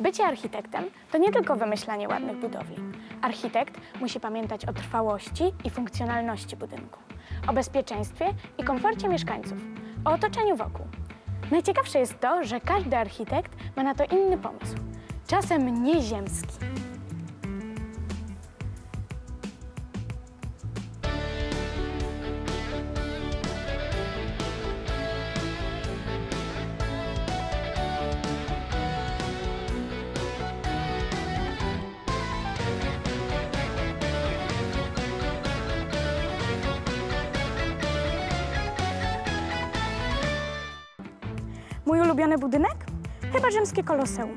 Bycie architektem to nie tylko wymyślanie ładnych budowli. Architekt musi pamiętać o trwałości i funkcjonalności budynku, o bezpieczeństwie i komforcie mieszkańców, o otoczeniu wokół. Najciekawsze jest to, że każdy architekt ma na to inny pomysł, czasem nieziemski. Mój ulubiony budynek? Chyba rzymskie koloseum.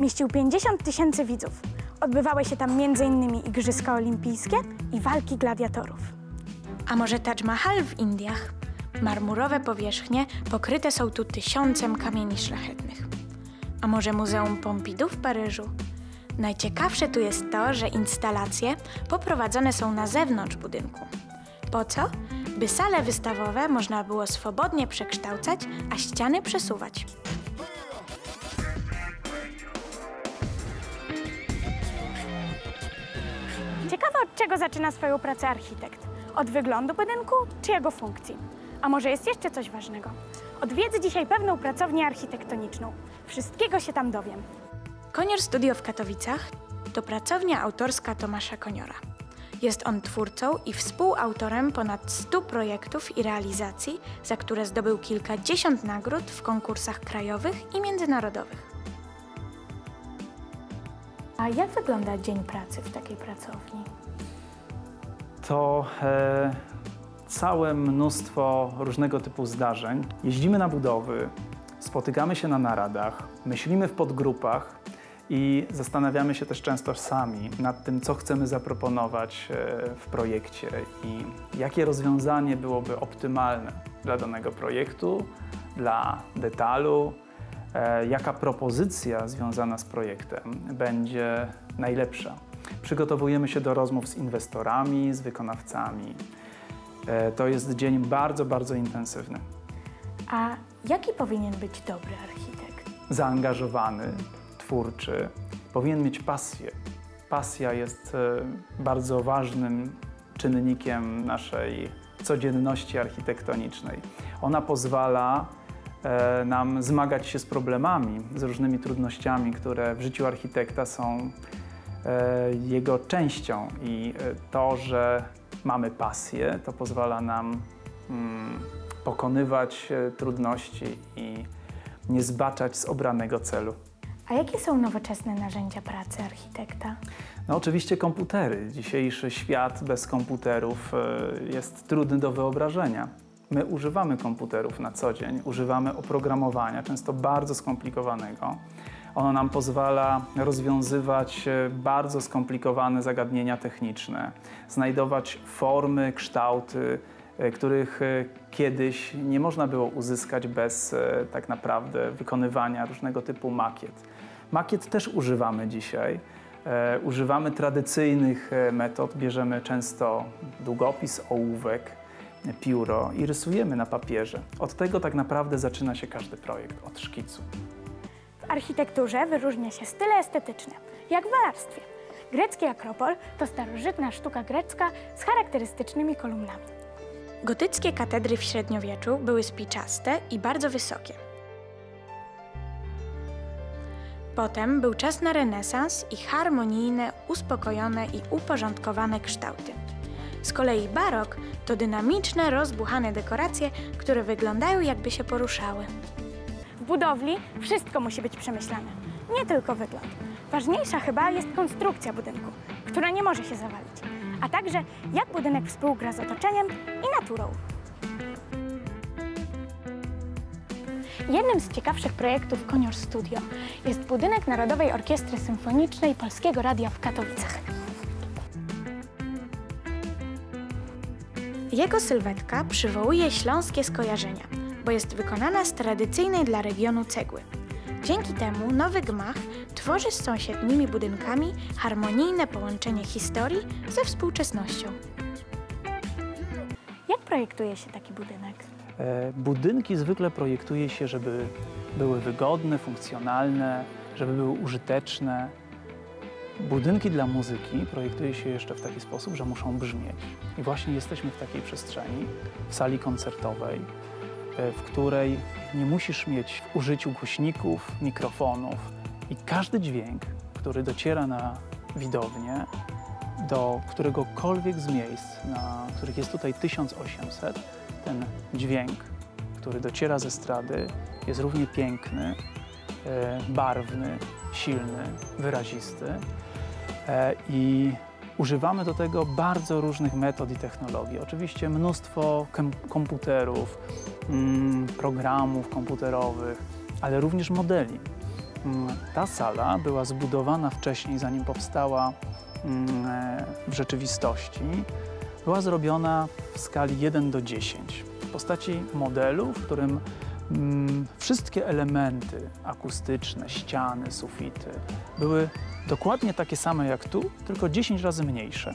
Mieścił 50 tysięcy widzów. Odbywały się tam m.in. Igrzyska Olimpijskie i walki gladiatorów. A może Taj Mahal w Indiach? Marmurowe powierzchnie pokryte są tu tysiącem kamieni szlachetnych. A może Muzeum Pompidou w Paryżu? Najciekawsze tu jest to, że instalacje poprowadzone są na zewnątrz budynku. Po co? By sale wystawowe można było swobodnie przekształcać, a ściany przesuwać. Ciekawe, od czego zaczyna swoją pracę architekt? Od wyglądu budynku czy jego funkcji? A może jest jeszcze coś ważnego? Odwiedzę dzisiaj pewną pracownię architektoniczną. Wszystkiego się tam dowiem. Konior Studio w Katowicach to pracownia autorska Tomasza Koniora. Jest on twórcą i współautorem ponad 100 projektów i realizacji, za które zdobył kilkadziesiąt nagród w konkursach krajowych i międzynarodowych. A jak wygląda dzień pracy w takiej pracowni? to e, całe mnóstwo różnego typu zdarzeń. Jeździmy na budowy, spotykamy się na naradach, myślimy w podgrupach i zastanawiamy się też często sami nad tym, co chcemy zaproponować e, w projekcie i jakie rozwiązanie byłoby optymalne dla danego projektu, dla detalu, e, jaka propozycja związana z projektem będzie najlepsza. Przygotowujemy się do rozmów z inwestorami, z wykonawcami. E, To jest dzień bardzo, bardzo intensywny. A jaki powinien być dobry architekt? Zaangażowany, twórczy, powinien mieć pasję. Pasja jest e, bardzo ważnym czynnikiem naszej codzienności architektonicznej. Ona pozwala e, nam zmagać się z problemami, z różnymi trudnościami, które w życiu architekta są e, jego częścią i to, że mamy pasję, to pozwala nam mm, pokonywać trudności i nie zbaczać z obranego celu. A jakie są nowoczesne narzędzia pracy architekta? No oczywiście komputery. Dzisiejszy świat bez komputerów e, jest trudny do wyobrażenia. My używamy komputerów na co dzień, używamy oprogramowania, często bardzo skomplikowanego. Ono nam pozwala rozwiązywać e, bardzo skomplikowane zagadnienia techniczne, znajdować formy, kształty, e, których kiedyś nie można było uzyskać bez tak naprawdę wykonywania różnego typu makiet. Makiet też używamy dzisiaj. E, używamy tradycyjnych e, metod, bierzemy często długopis, ołówek, pióro i rysujemy na papierze. Od tego tak naprawdę zaczyna się każdy projekt, od szkicu. W architekturze wyróżnia się style estetyczne, jak w malarstwie. Grecki akropol to starożytna sztuka grecka z charakterystycznymi kolumnami. Gotyckie katedry w średniowieczu były spiczaste i bardzo wysokie. Potem był czas na renesans i harmonijne, uspokojone i uporządkowane kształty. Z kolei barok to dynamiczne, rozbuchane dekoracje, które wyglądają jakby się poruszały. W budowli wszystko musi być przemyślane, nie tylko wygląd. Ważniejsza chyba jest konstrukcja budynku, która nie może się zawalić, a także jak budynek współgra z otoczeniem i naturą. Jednym z ciekawszych projektów Konior Studio jest budynek Narodowej Orkiestry Symfonicznej Polskiego Radia w Katowicach. Jego sylwetka przywołuje śląskie skojarzenia, bo jest wykonana z tradycyjnej dla regionu cegły. Dzięki temu nowy gmach tworzy z sąsiednimi budynkami harmonijne połączenie historii ze współczesnością. Jak projektuje się taki budynek? E, Budynki zwykle projektuje się, żeby były wygodne, funkcjonalne, żeby były użyteczne. Budynki dla muzyki projektuje się jeszcze w taki sposób, że muszą brzmieć. I właśnie jesteśmy w takiej przestrzeni, w sali koncertowej, e, w której nie musisz mieć w użyciu głośników, mikrofonów i każdy dźwięk, który dociera na widownię, do któregokolwiek z miejsc, na których jest tutaj 1800, ten dźwięk, który dociera ze strady, jest równie piękny, e, barwny, silny, wyrazisty. E, I używamy do tego bardzo różnych metod i technologii. Oczywiście mnóstwo komputerów, mm, programów komputerowych, ale również modeli. Mm, Ta sala była zbudowana wcześniej, zanim powstała mm, e, w rzeczywistości. Była zrobiona w skali 1 do 10 w postaci modelu, w którym mm, wszystkie elementy akustyczne, ściany, sufity były dokładnie takie same jak tu, tylko 10 razy mniejsze.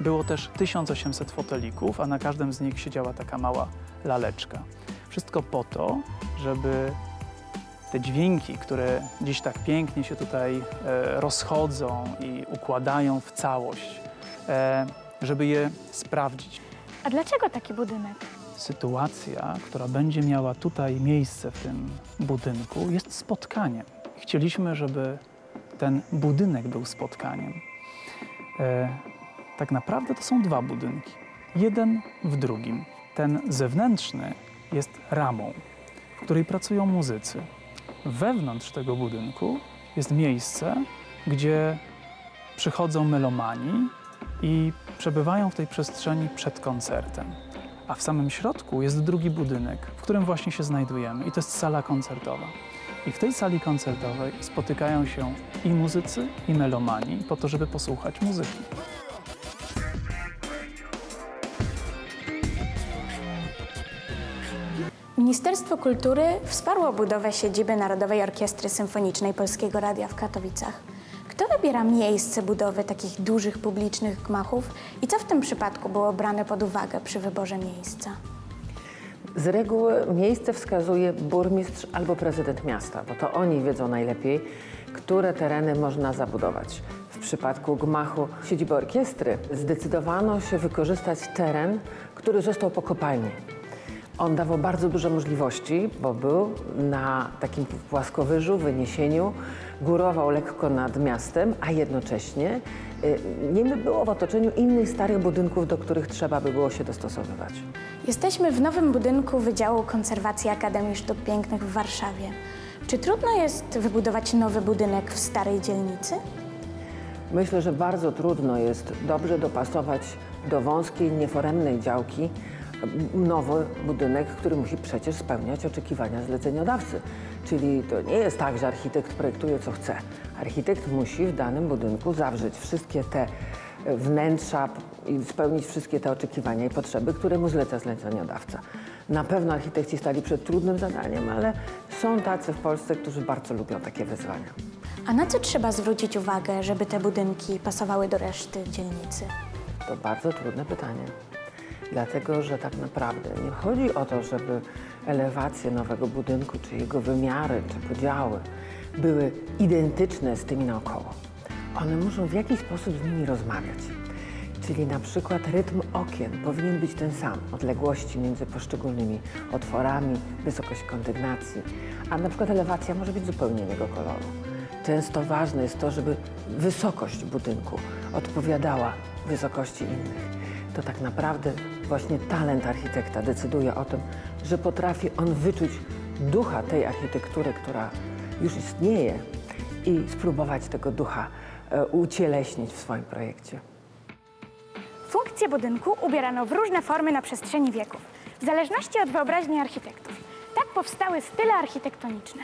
Było też 1800 fotelików, a na każdym z nich siedziała taka mała laleczka. Wszystko po to, żeby te dźwięki, które dziś tak pięknie się tutaj e, rozchodzą i układają w całość, e, żeby je sprawdzić. A dlaczego taki budynek? Sytuacja, która będzie miała tutaj miejsce w tym budynku, jest spotkaniem. Chcieliśmy, żeby ten budynek był spotkaniem. E, tak naprawdę to są dwa budynki. Jeden w drugim. Ten zewnętrzny jest ramą, w której pracują muzycy. Wewnątrz tego budynku jest miejsce, gdzie przychodzą melomani i przebywają w tej przestrzeni przed koncertem. A w samym środku jest drugi budynek, w którym właśnie się znajdujemy, i to jest sala koncertowa. I w tej sali koncertowej spotykają się i muzycy, i melomani po to, żeby posłuchać muzyki. Ministerstwo Kultury wsparło budowę siedziby Narodowej Orkiestry Symfonicznej Polskiego Radia w Katowicach. Wybiera miejsce budowy takich dużych publicznych gmachów i co w tym przypadku było brane pod uwagę przy wyborze miejsca? Z reguły miejsce wskazuje burmistrz albo prezydent miasta, bo to oni wiedzą najlepiej, które tereny można zabudować. W przypadku gmachu siedziby orkiestry zdecydowano się wykorzystać teren, który został po kopalni. On dawał bardzo duże możliwości, bo był na takim płaskowyżu, wyniesieniu, górował lekko nad miastem, a jednocześnie y, nie było w otoczeniu innych starych budynków, do których trzeba by było się dostosowywać. Jesteśmy w nowym budynku Wydziału Konserwacji Akademii Sztuk Pięknych w Warszawie. Czy trudno jest wybudować nowy budynek w starej dzielnicy? Myślę, że bardzo trudno jest dobrze dopasować do wąskiej, nieforemnej działki nowy budynek, który musi przecież spełniać oczekiwania zleceniodawcy. Czyli to nie jest tak, że architekt projektuje co chce. Architekt musi w danym budynku zawrzeć wszystkie te wnętrza i spełnić wszystkie te oczekiwania i potrzeby, które mu zleca zleceniodawca. Na pewno architekci stali przed trudnym zadaniem, ale są tacy w Polsce, którzy bardzo lubią takie wyzwania. A na co trzeba zwrócić uwagę, żeby te budynki pasowały do reszty dzielnicy? To bardzo trudne pytanie. Dlatego, że tak naprawdę nie chodzi o to, żeby elewacje nowego budynku, czy jego wymiary, czy podziały były identyczne z tymi naokoło. One muszą w jakiś sposób z nimi rozmawiać. Czyli na przykład rytm okien powinien być ten sam, odległości między poszczególnymi otworami, wysokość kondygnacji, a na przykład elewacja może być zupełnie innego koloru. Często ważne jest to, żeby wysokość budynku odpowiadała wysokości innych. To tak naprawdę właśnie talent architekta decyduje o tym, że potrafi on wyczuć ducha tej architektury, która już istnieje i spróbować tego ducha e, ucieleśnić w swoim projekcie. Funkcje budynku ubierano w różne formy na przestrzeni wieków, w zależności od wyobraźni architektów. Tak powstały style architektoniczne.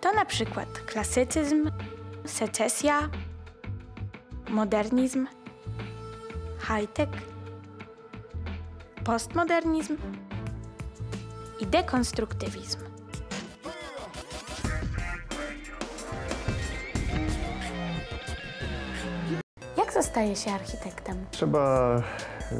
To na przykład klasycyzm, secesja, modernizm, high-tech, postmodernizm i dekonstruktywizm. Jak zostaje się architektem? Trzeba,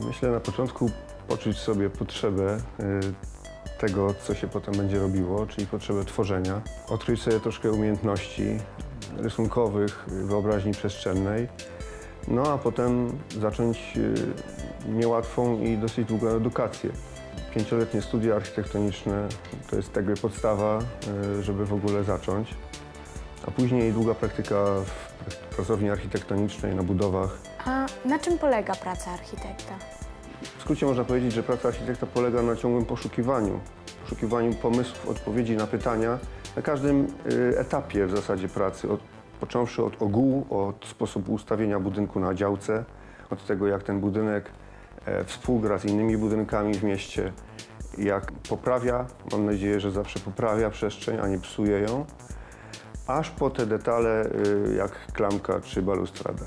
myślę, na początku poczuć sobie potrzebę y, tego, co się potem będzie robiło, czyli potrzebę tworzenia. Odkryć sobie troszkę umiejętności rysunkowych, wyobraźni przestrzennej. No a potem zacząć y, niełatwą i dosyć długą edukację. Pięcioletnie studia architektoniczne to jest jakby podstawa, y, żeby w ogóle zacząć. A później długa praktyka w pracowni architektonicznej, na budowach. A na czym polega praca architekta? W skrócie można powiedzieć, że praca architekta polega na ciągłym poszukiwaniu. Poszukiwaniu pomysłów, odpowiedzi na pytania na każdym y, etapie w zasadzie pracy. Począwszy od ogółu, od sposobu ustawienia budynku na działce, od tego jak ten budynek e, współgra z innymi budynkami w mieście, jak poprawia, mam nadzieję, że zawsze poprawia przestrzeń, a nie psuje ją, aż po te detale y, jak klamka czy balustrada.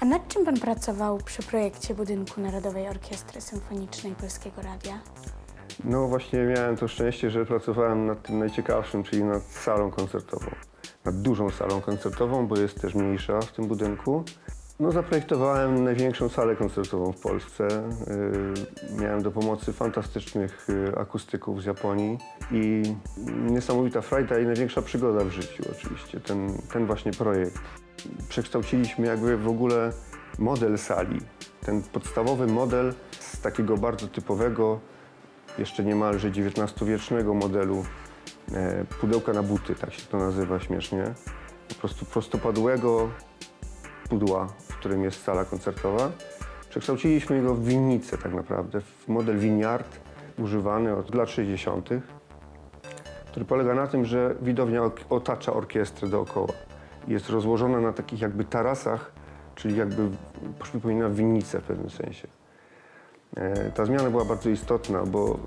A nad czym pan pracował przy projekcie budynku Narodowej Orkiestry Symfonicznej Polskiego Radia? No właśnie miałem to szczęście, że pracowałem nad tym najciekawszym, czyli nad salą koncertową. Nad dużą salą koncertową, bo jest też mniejsza w tym budynku. No zaprojektowałem największą salę koncertową w Polsce. Yy, miałem do pomocy fantastycznych yy, akustyków z Japonii i niesamowita frajda i największa przygoda w życiu oczywiście, ten, ten właśnie projekt. Przekształciliśmy jakby w ogóle model sali. Ten podstawowy model z takiego bardzo typowego jeszcze niemalże XIX-wiecznego modelu pudełka na buty, tak się to nazywa śmiesznie. Po prostu prostopadłego pudła, w którym jest sala koncertowa. Przekształciliśmy go w winnicę tak naprawdę, w model winiard używany od lat 60., który polega na tym, że widownia otacza orkiestrę dookoła. Jest rozłożona na takich jakby tarasach, czyli jakby przypomina winnicę w pewnym sensie. E, Ta zmiana była bardzo istotna, bo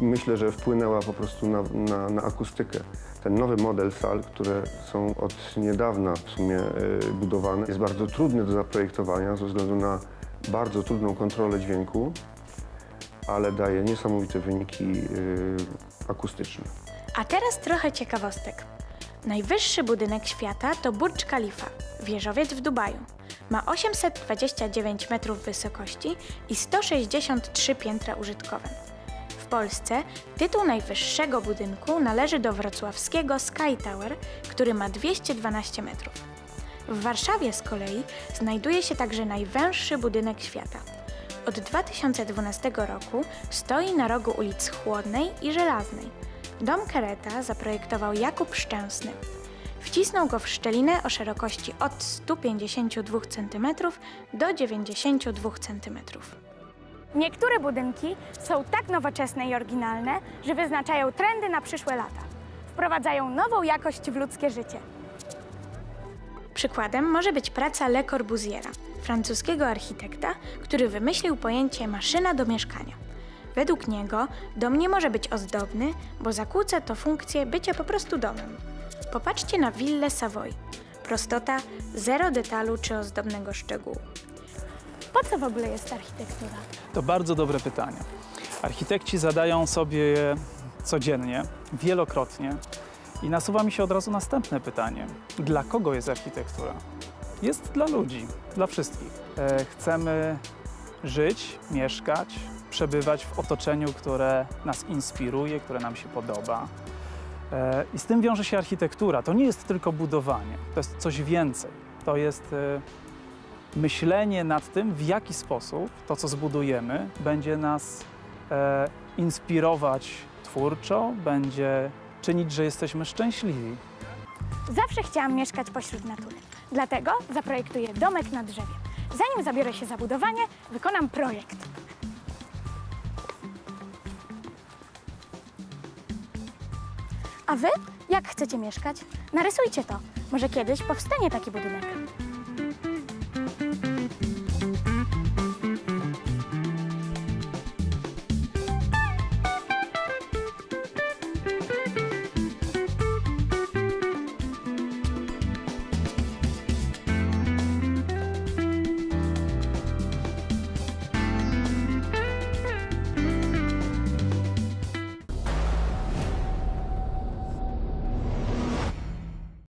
myślę, że wpłynęła po prostu na, na, na akustykę. Ten nowy model sal, które są od niedawna w sumie e, budowane, jest bardzo trudny do zaprojektowania ze względu na bardzo trudną kontrolę dźwięku, ale daje niesamowite wyniki e, akustyczne. A teraz trochę ciekawostek. Najwyższy budynek świata to Burj Khalifa, wieżowiec w Dubaju. Ma 829 metrów wysokości i 163 piętra użytkowe. W Polsce tytuł najwyższego budynku należy do wrocławskiego Sky Tower, który ma 212 metrów. W Warszawie z kolei znajduje się także najwęższy budynek świata. Od 2012 roku stoi na rogu ulic Chłodnej i Żelaznej. Dom Kereta zaprojektował Jakub Szczęsny. Wcisnął go w szczelinę o szerokości od 152 cm do 92 cm. Niektóre budynki są tak nowoczesne i oryginalne, że wyznaczają trendy na przyszłe lata. Wprowadzają nową jakość w ludzkie życie. Przykładem może być praca Le Corbusiera, francuskiego architekta, który wymyślił pojęcie maszyna do mieszkania. Według niego dom nie może być ozdobny, bo zakłóca to funkcję bycia po prostu domem. Popatrzcie na willę Savoy. Prostota, zero detalu czy ozdobnego szczegółu. Po co w ogóle jest architektura? To bardzo dobre pytanie. Architekci zadają sobie je codziennie, wielokrotnie i nasuwa mi się od razu następne pytanie. Dla kogo jest architektura? Jest dla ludzi, dla wszystkich. E, chcemy żyć, mieszkać, przebywać w otoczeniu, które nas inspiruje, które nam się podoba. E, I z tym wiąże się architektura. To nie jest tylko budowanie, to jest coś więcej. To jest e, myślenie nad tym, w jaki sposób to, co zbudujemy, będzie nas e, inspirować twórczo, będzie czynić, że jesteśmy szczęśliwi. Zawsze chciałam mieszkać pośród natury. Dlatego zaprojektuję domek na drzewie. Zanim zabiorę się za budowanie, wykonam projekt. A wy? Jak chcecie mieszkać? Narysujcie to. Może kiedyś powstanie taki budynek.